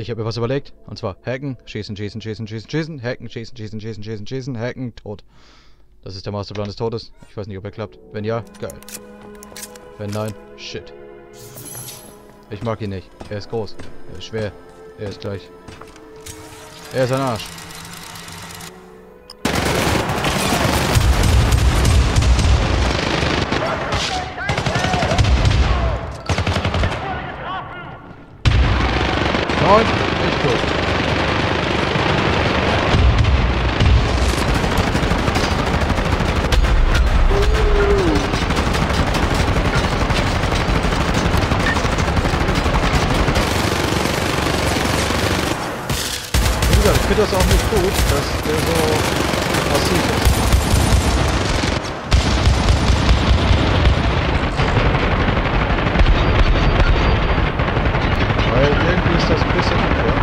Ich habe mir was überlegt. Und zwar hacken, schießen, schießen, schießen, schießen, schießen, hacken, schießen, schießen, schießen, schießen, schießen, hacken, tot. Das ist der Masterplan des Todes. Ich weiß nicht, ob er klappt. Wenn ja, geil. Wenn nein, shit. Ich mag ihn nicht. Er ist groß. Er ist schwer. Er ist gleich. Er ist ein Arsch. Nein, nicht gut. Wie gesagt, ich finde das auch nicht gut, dass der so massiv ist. Weil irgendwie ist das ein bisschen unfair.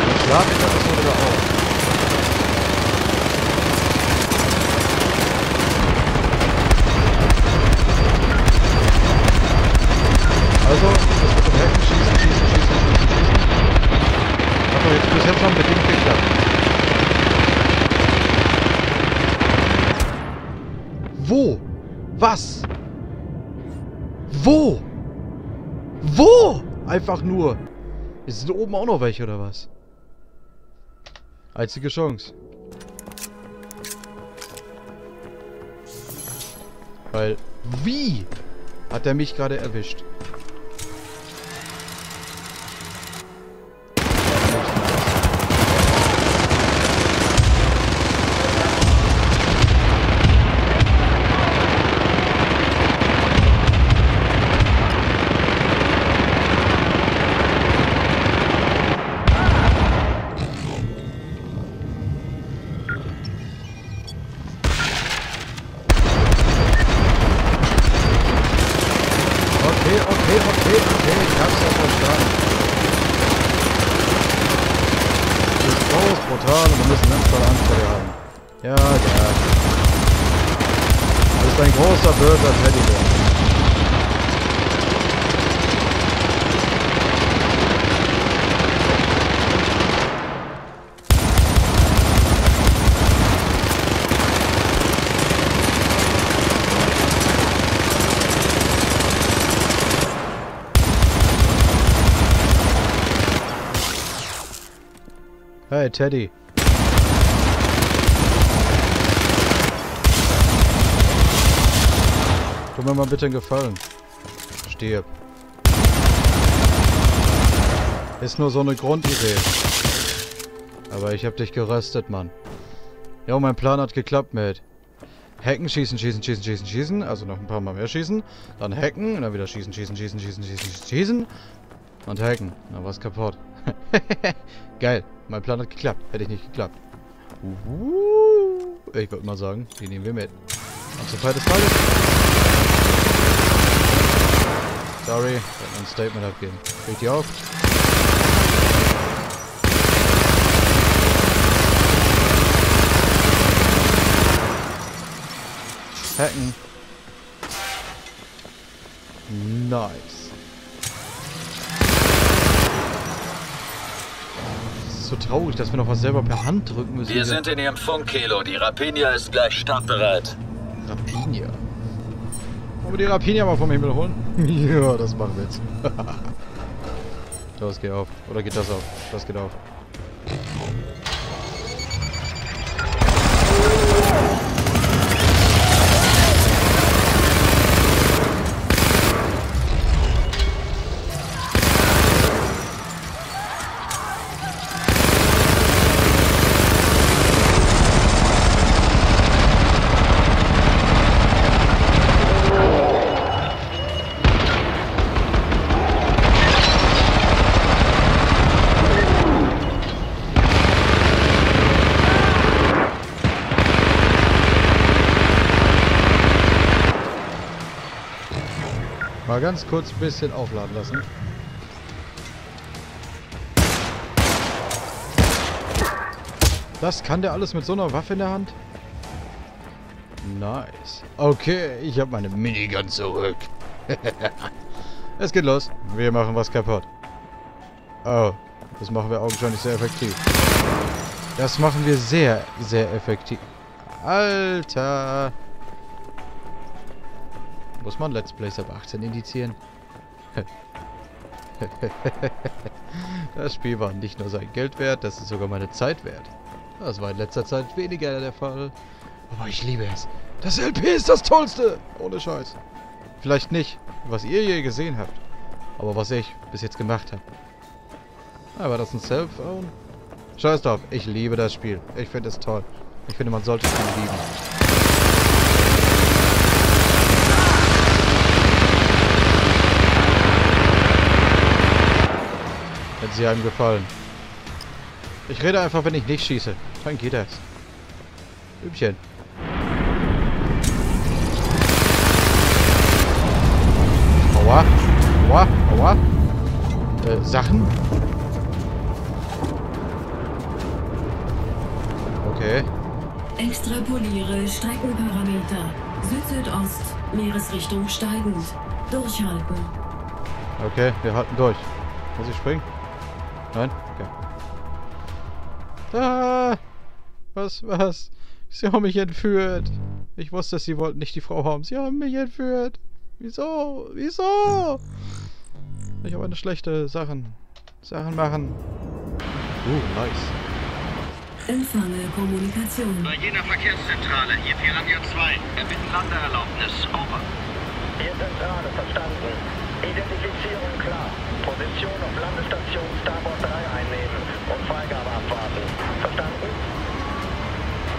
Dann schlage ich das so wieder auf. Also, das mit dem Hacken, schießen, schießen, schießen, schießen, schießen. Hat jetzt jetzt schon bedingt geklappt. Wo? Was? Wo? Wo? Einfach nur. Es sind oben auch noch welche, oder was? Einzige Chance. Weil, wie hat er mich gerade erwischt? Hey, Teddy. Tu mir mal bitte einen Gefallen. Stirb. Ist nur so eine Grundidee. Aber ich hab dich geröstet, Mann. Ja, mein Plan hat geklappt mit Hacken, schießen, schießen, schießen, schießen, schießen. Also noch ein paar Mal mehr schießen. Dann hacken und dann wieder schießen, schießen, schießen, schießen, schießen, schießen. Und hacken. Dann war's kaputt. Geil. Mein Plan hat geklappt. Hätte ich nicht geklappt. Uhu. Ich würde mal sagen, die nehmen wir mit. Und zum Teil des Tages. Sorry, ich ein Statement abgeben. Kriegt ihr auf? Hacken. Nice. Es ist so traurig, dass wir noch was selber per Hand drücken müssen. Wir sind in Ihrem Funkkilo. Die Rapinia ist gleich startbereit. Rapinia. Wollen wir die Rapinia mal vom Himmel holen? ja, das machen wir jetzt. das geht auf. Oder geht das auf? Das geht auf. Mal ganz kurz ein bisschen aufladen lassen. Das kann der alles mit so einer Waffe in der Hand? Nice. Okay, ich habe meine Minigun zurück. es geht los. Wir machen was kaputt. Oh, das machen wir augenscheinlich sehr effektiv. Das machen wir sehr, sehr effektiv. Alter. Muss man Let's Plays ab 18 indizieren? das Spiel war nicht nur sein Geld wert, das ist sogar meine Zeit wert. Das war in letzter Zeit weniger der Fall. Aber ich liebe es. Das LP ist das Tollste! Ohne Scheiß. Vielleicht nicht, was ihr je gesehen habt. Aber was ich bis jetzt gemacht habe. War das ein Cellphone? Scheiß drauf, ich liebe das Spiel. Ich finde es toll. Ich finde, man sollte es lieben. Sie einem gefallen. Ich rede einfach, wenn ich nicht schieße. Dann geht das. Übchen. Aua. Aua. Aua. Äh, Sachen? Okay. Extrapoliere Streckenparameter. Süd-Südost, Meeresrichtung steigend. Durchhalten. Okay, wir halten durch. Muss ich springen? Nein? Okay. Ah! Was, was? Sie haben mich entführt. Ich wusste, Sie wollten nicht die Frau haben. Sie haben mich entführt. Wieso? Wieso? Ich habe eine schlechte Sachen. Sachen machen. Uh, nice. Empfange Kommunikation. Bei jener Verkehrszentrale, hier Piranha 2. Erbitten Landeerlaubnis. Over. Hier Zentrale, verstanden. Identifizierung klar. Position auf Landestation Starboard 3 einnehmen und Freigabe abwarten. Verstanden?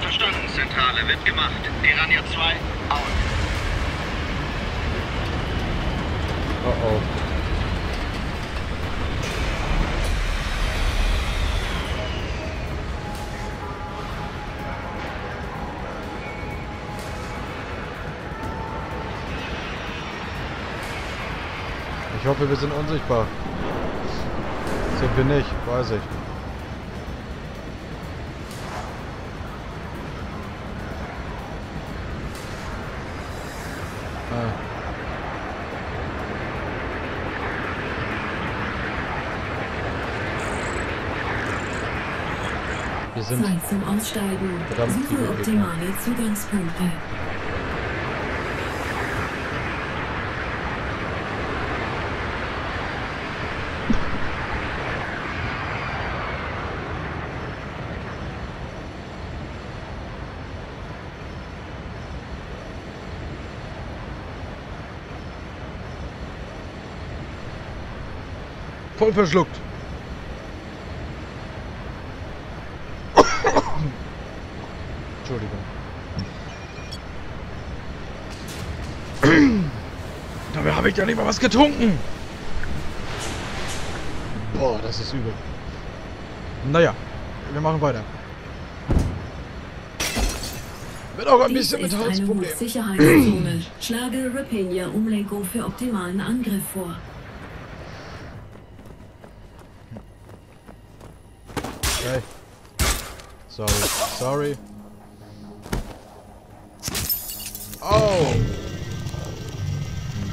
Verstanden, Zentrale. Wird gemacht. Piranha 2, out. Oh oh. Ich hoffe, wir sind unsichtbar. Sind wir nicht, weiß ich. Ah. Wir sind Zeit zum Aussteigen. Suche optimale Zugangspunkte. Voll verschluckt. Entschuldigung. Dabei habe ich ja nicht mal was getrunken. Boah, das ist übel. Naja, wir machen weiter. Wird auch ein Dies bisschen mit Halsproblem. Hochsicherheitszone. Schlage Rapinia Umlenkung für optimalen Angriff vor. Okay. Sorry, sorry. Oh!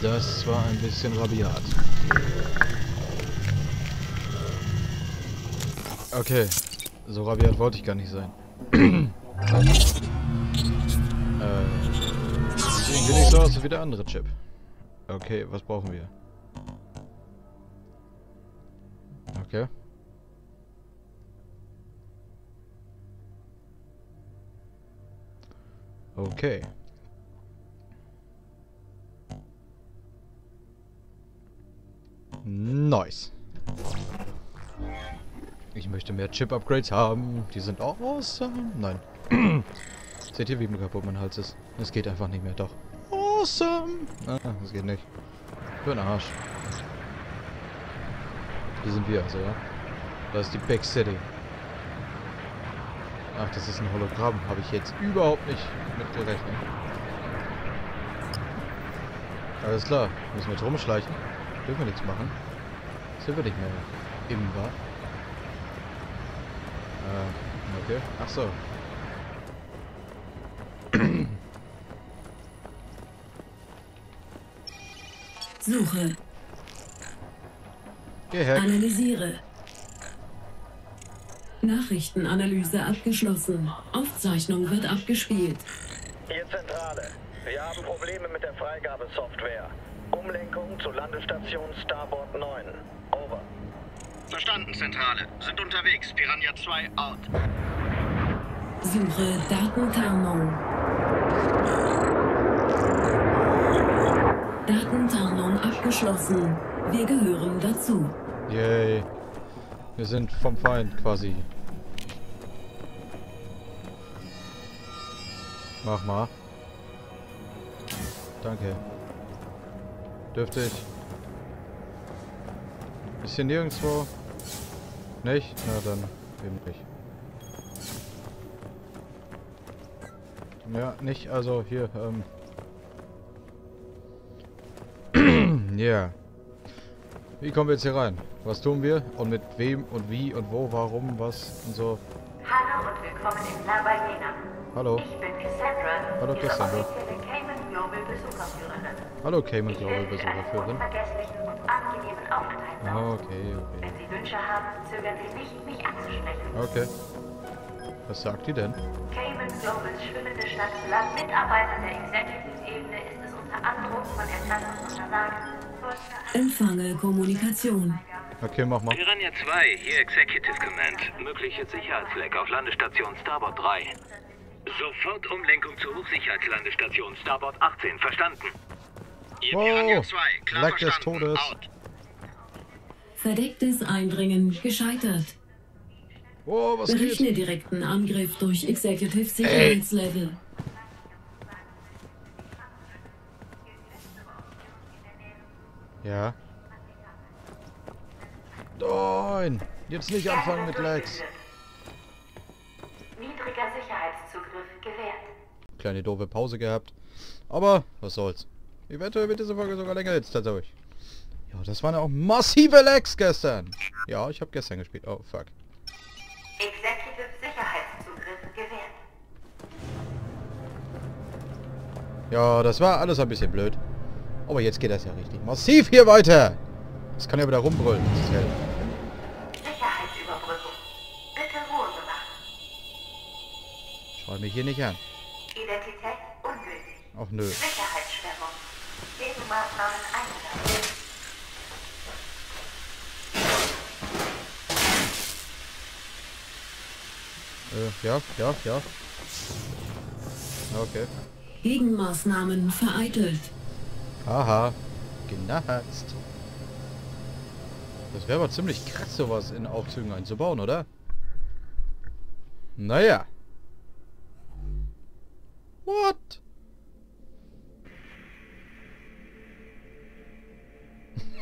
Das war ein bisschen rabiat. Okay. So rabiat wollte ich gar nicht sein. äh, sieht irgendwie nicht so aus wie der andere Chip. Okay, was brauchen wir? Okay. Okay. Nice. Ich möchte mehr Chip-Upgrades haben. Die sind awesome. Nein. Seht ihr, wie kaputt mein Hals ist? Es geht einfach nicht mehr. Doch. Awesome. Ah, das geht nicht. Für den Arsch. Hier sind wir also, ja? Das ist die Big City. Ach, das ist ein Hologramm. Habe ich jetzt überhaupt nicht mit gerechnet. Alles klar. Müssen wir jetzt rumschleichen. Dürfen wir nichts machen. Sind wir nicht mehr im Bar. Äh, okay. Ach so. Suche. Gehackt. Analysiere. Nachrichtenanalyse abgeschlossen. Aufzeichnung wird abgespielt. Hier Zentrale. Wir haben Probleme mit der Freigabesoftware. Umlenkung zur Landestation Starboard 9. Over. Verstanden, Zentrale. Sind unterwegs. Piranha 2 out. Suche Datentarnung. Datentarnung abgeschlossen. Wir gehören dazu. Yay. Wir sind vom Feind quasi. Mach mal. Danke. Dürfte ich. Ist hier nirgendwo? Nicht? Na dann eben nicht. Ja, nicht, also hier, ähm. Ja. Wie kommen wir jetzt hier rein? Was tun wir? Und mit wem und wie und wo, warum, was und so. Hallo und willkommen in La Ballena. Hallo. Ich bin Cassandra, Hallo, Ihre Cassandra. Cayman Global Besucherführerin. Hallo Cayman Global Besucherführerin. Ah, okay, okay. Wenn Sie Wünsche haben, zögern Sie nicht, mich anzusprechen. Okay. Was sagt die denn? Cayman Globals schwimmende Stadt laut Mitarbeitern der Executive-Ebene ist es unter Androhung von Entlassung untersagt, Empfange Kommunikation. Okay, mach mal. Piranha 2, hier Executive Command. Mögliches Sicherheitsleck auf Landestation Starboard 3. Sofort Umlenkung zur Hochsicherheitslandestation Starboard 18. Verstanden? Ihr Piranha Wow. 2, klar Leck des. Todes. Out. Verdecktes Eindringen gescheitert. Oh, was Berechne geht? direkten Angriff durch Executive Sicherheitslevel. Ja. Nein! Jetzt nicht anfangen mit Lags. Niedriger Sicherheitszugriff gewährt. Kleine doofe Pause gehabt. Aber, was soll's. Eventuell wird diese Folge sogar länger jetzt dadurch. Ja, das waren ja auch massive Lags gestern. Ja, ich habe gestern gespielt. Oh, fuck. Executive Sicherheitszugriff gewährt. Ja, das war alles ein bisschen blöd. Aber jetzt geht das ja richtig massiv hier weiter. Das kann ja wieder rumbrüllen. Das ist hell. Sicherheitsüberbrückung. Bitte Ruhe bewahren. Schau mich hier nicht an. Identität ungültig. Ach nö. Sicherheitssperrung. Gegenmaßnahmen eingeleitet. Äh, ja, ja, ja. Okay. Gegenmaßnahmen vereitelt. Aha. Genatzt. Das wäre aber ziemlich krass, sowas in Aufzügen einzubauen, oder? Naja. What?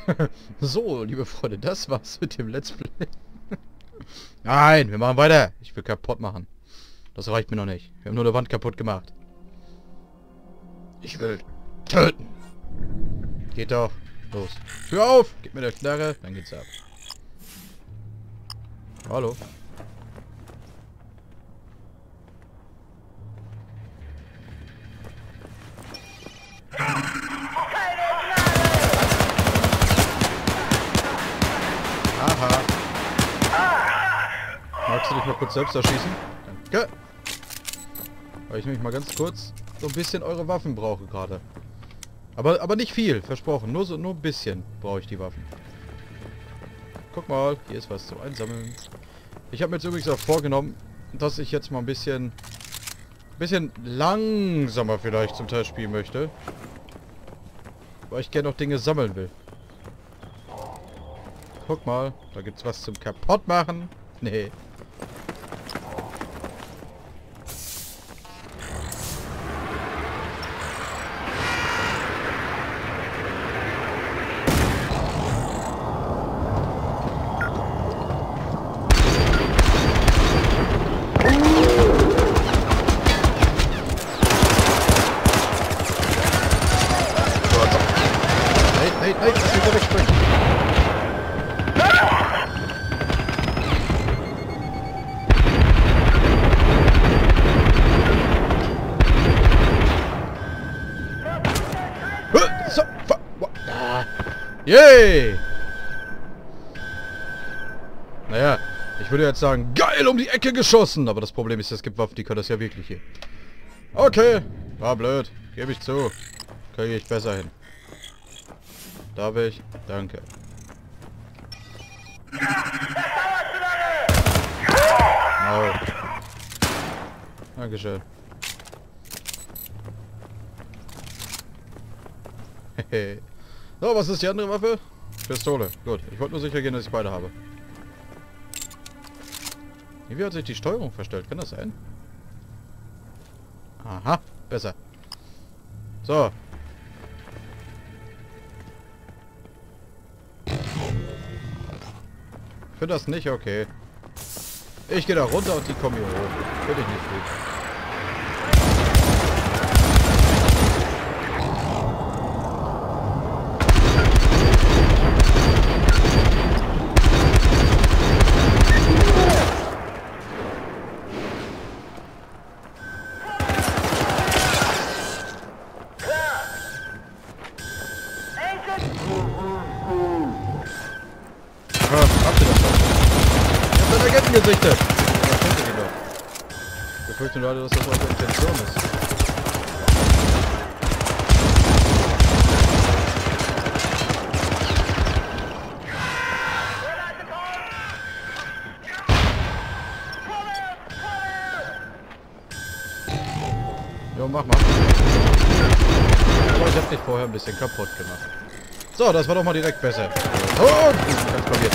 so, liebe Freunde, das war's mit dem Let's Play. Nein, wir machen weiter. Ich will kaputt machen. Das reicht mir noch nicht. Wir haben nur eine Wand kaputt gemacht. Ich will töten. Geht doch. Los. Tür auf! Gib mir der Knarre, dann geht's ab. Hallo. Aha. Magst du dich mal kurz selbst erschießen? Danke. Weil ich nämlich mal ganz kurz so ein bisschen eure Waffen brauche gerade. Aber, aber nicht viel, versprochen. Nur so, nur ein bisschen brauche ich die Waffen. Guck mal, hier ist was zum Einsammeln. Ich habe mir jetzt übrigens auch vorgenommen, dass ich jetzt mal ein bisschen, bisschen langsamer vielleicht zum Teil spielen möchte. Weil ich gerne noch Dinge sammeln will. Guck mal, da gibt's was zum Kaputtmachen. Nee. Yay! Naja, ich würde jetzt sagen, geil um die Ecke geschossen. Aber das Problem ist, es gibt Waffen, die können das ja wirklich hier. Okay, war blöd. Gebe ich zu. Kriege ich besser hin. Darf ich? Danke. Au. Dankeschön. So, was ist die andere Waffe? Pistole. Gut. Ich wollte nur sicher gehen, dass ich beide habe. Wie hat sich die Steuerung verstellt? Kann das sein? Aha. Besser. So. Ich finde das nicht okay. Ich gehe da runter und die kommen hier hoch. Finde ich nicht gut. Ah, habt ihr das schon? Ich hab den Agenten gesichtet! Das kennt ihr die doch. Ich befürchte leider, dass das eure Intention ist. Jo, mach mal. Aber ich hab dich vorher ein bisschen kaputt gemacht. So, das war doch mal direkt besser. Oh, ganz probiert.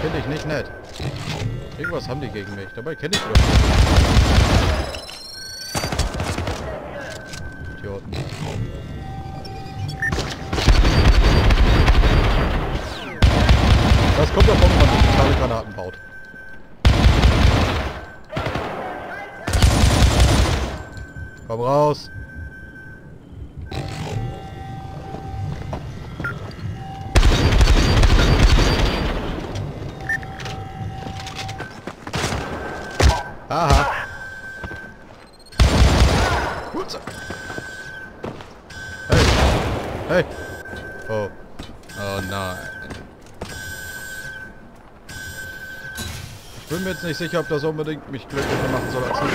Finde ich nicht nett. Irgendwas haben die gegen mich. Dabei kenne ich doch. Das kommt davon, wenn man digitale Granaten baut. Komm raus. Jetzt nicht sicher, ob das unbedingt mich glücklicher machen soll als ein.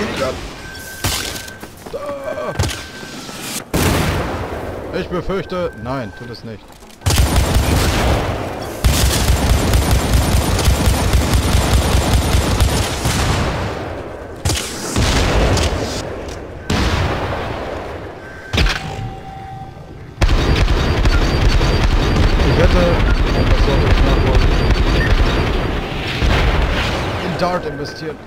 Ich befürchte, nein, tut es nicht. Ich hätte, und das sollte ich nachholen, in Entschuldigung,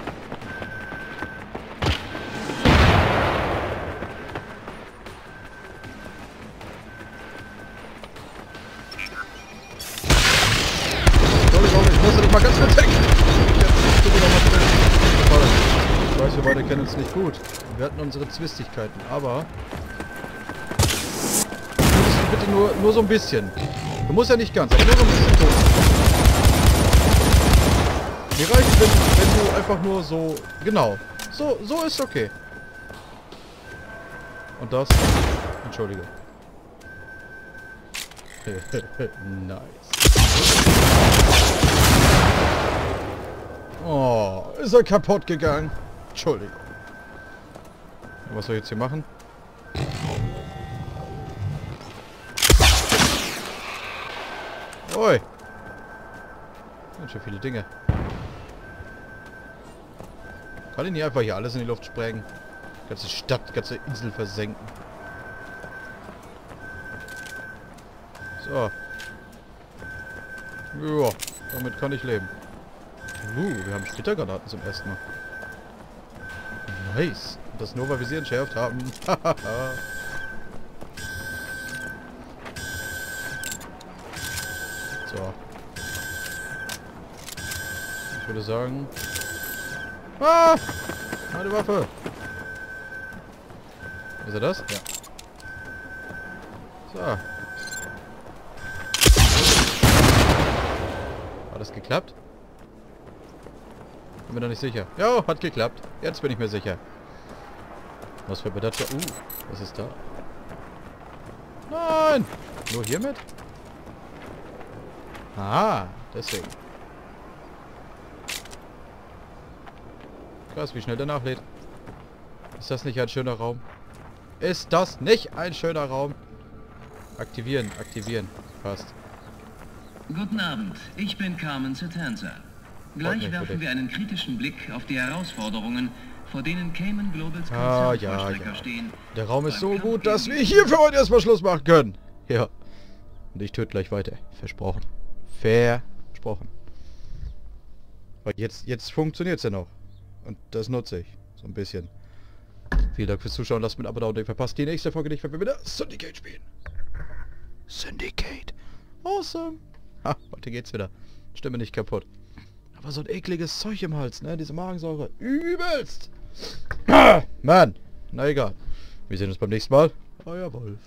ich weiß, wir beide kennen uns nicht gut. Wir hatten unsere Zwistigkeiten, aber... Bitte nur, nur so ein bisschen. Du musst ja nicht ganz, aber nur so ein bisschen tot. Mir reicht, wenn, wenn du einfach nur so... Genau. So, so ist okay. Und das... Entschuldige. nice. Oh, ist er kaputt gegangen. Entschuldigung. Was soll ich jetzt hier machen? Oi. Ganz schön viele Dinge. Kann ich nicht einfach hier alles in die Luft sprengen? Ganze Stadt, ganze Insel versenken. So. Ja, damit kann ich leben. Uh, wir haben Splittergranaten zum ersten Mal. Nice. Das nur, weil wir sie entschärft haben. so. Ich würde sagen... Ah! Meine Waffe! Ist er das? Ja. So. Hat das geklappt? Bin mir noch nicht sicher. Ja, hat geklappt. Jetzt bin ich mir sicher. Was für Bedatscher? Uh, was ist da? Nein! Nur hiermit? Ah, deswegen. Krass, wie schnell der nachlädt. Ist das nicht ein schöner Raum? Ist das nicht ein schöner Raum? Aktivieren, aktivieren. Passt. Guten Abend, ich bin Carmen Setanza. Gleich nicht, werfen wir einen kritischen Blick auf die Herausforderungen, vor denen Cayman Globals Ah, ja, ja. stehen. Der Raum ist so gut, dass wir hier für heute erstmal Schluss machen können. Ja. Und ich töte gleich weiter. Versprochen. Versprochen. Weil jetzt, jetzt funktioniert es ja noch. Und das nutze ich. So ein bisschen. Vielen Dank fürs Zuschauen. Lasst ein Abo da und ihr verpasst die nächste Folge nicht, wenn wir wieder Syndicate spielen. Syndicate. Awesome. Ha, heute geht's wieder. Stimme nicht kaputt. Aber so ein ekliges Zeug im Hals, ne? Diese Magensäure. Übelst. Mann. Na egal. Wir sehen uns beim nächsten Mal. Euer Wolf.